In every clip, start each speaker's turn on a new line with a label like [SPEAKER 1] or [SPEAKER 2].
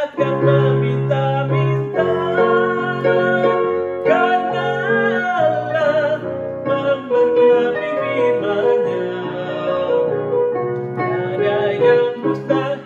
[SPEAKER 1] akan meminta-minta karena Allah memberkati imannya. Tiada yang mustahil.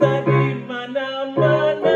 [SPEAKER 1] na di mana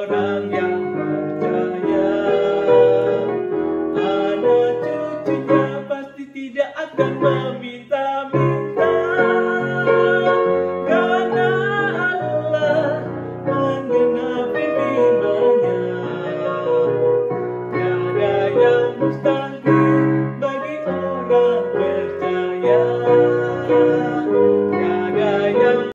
[SPEAKER 1] orang yang